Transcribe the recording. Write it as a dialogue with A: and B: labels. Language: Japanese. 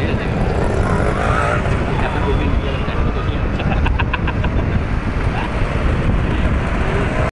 A: 来
B: い那个。